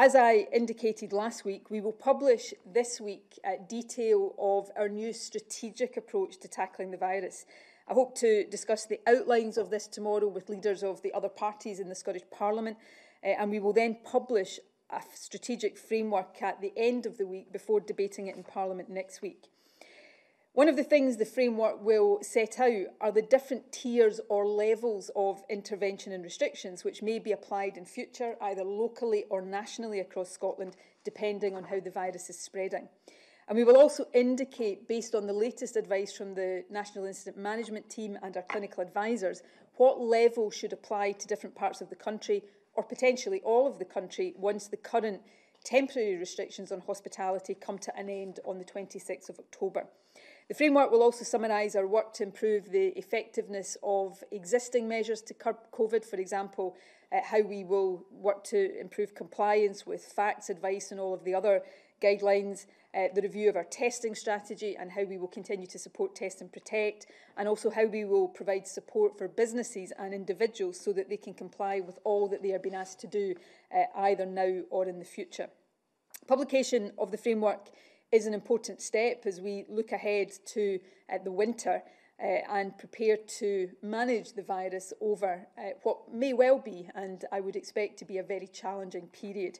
as I indicated last week, we will publish this week uh, detail of our new strategic approach to tackling the virus. I hope to discuss the outlines of this tomorrow with leaders of the other parties in the Scottish Parliament, uh, and we will then publish a strategic framework at the end of the week before debating it in Parliament next week. One of the things the framework will set out are the different tiers or levels of intervention and restrictions which may be applied in future, either locally or nationally across Scotland, depending on how the virus is spreading. And we will also indicate, based on the latest advice from the National Incident Management Team and our clinical advisors, what level should apply to different parts of the country or potentially all of the country once the current temporary restrictions on hospitality come to an end on the 26th of October. The framework will also summarise our work to improve the effectiveness of existing measures to curb COVID, for example, uh, how we will work to improve compliance with facts, advice and all of the other guidelines, uh, the review of our testing strategy and how we will continue to support test and protect, and also how we will provide support for businesses and individuals so that they can comply with all that they are being asked to do uh, either now or in the future. Publication of the framework is an important step as we look ahead to uh, the winter uh, and prepare to manage the virus over uh, what may well be and I would expect to be a very challenging period.